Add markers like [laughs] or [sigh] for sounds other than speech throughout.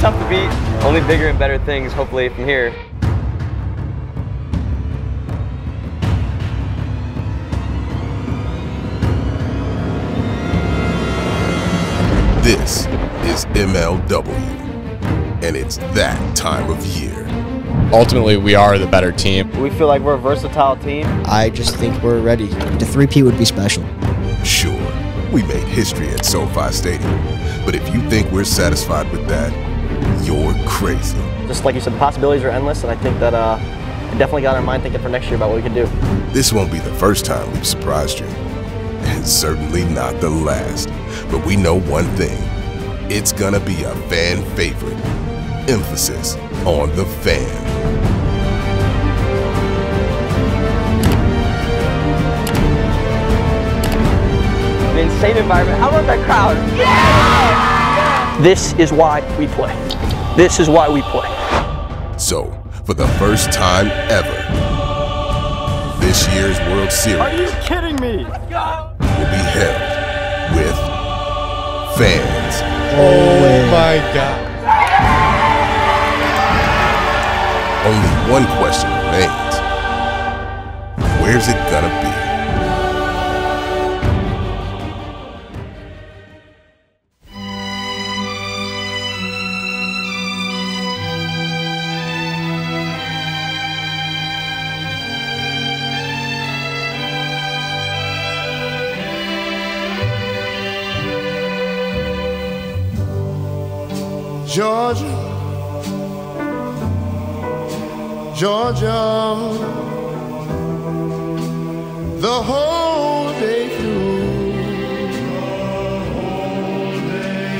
tough to beat. Only bigger and better things, hopefully, from here. This is MLW, and it's that time of year. Ultimately, we are the better team. We feel like we're a versatile team. I just think we're ready. The three-peat would be special. Sure, we made history at SoFi Stadium, but if you think we're satisfied with that, you're crazy. Just like you said, the possibilities are endless, and I think that uh, it definitely got our mind thinking for next year about what we can do. This won't be the first time we've surprised you, [laughs] and certainly not the last. But we know one thing it's gonna be a fan favorite. Emphasis on the fan. The insane environment. How about that crowd? Yeah! This is why we play. This is why we play. So, for the first time ever, this year's World Series Are you kidding me? will be held with fans. Oh my God. Only one question remains. Where's it gonna be? Georgia, Georgia, um, the whole day through.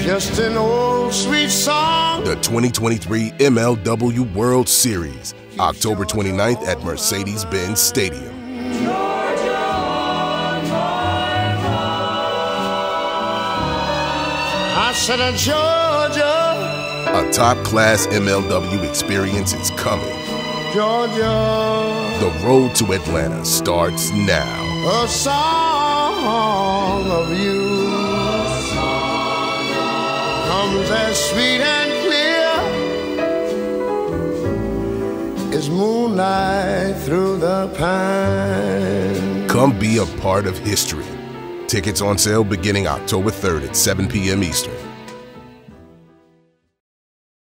Just an old sweet song. The 2023 MLW World Series, October 29th at Mercedes Benz Stadium. I said, Georgia, A top class MLW experience is coming. Georgia, The road to Atlanta starts now. a song of you comes as sweet and clear as moonlight through the pine. Come be a part of history. Tickets on sale beginning October 3rd at 7 p.m. Eastern.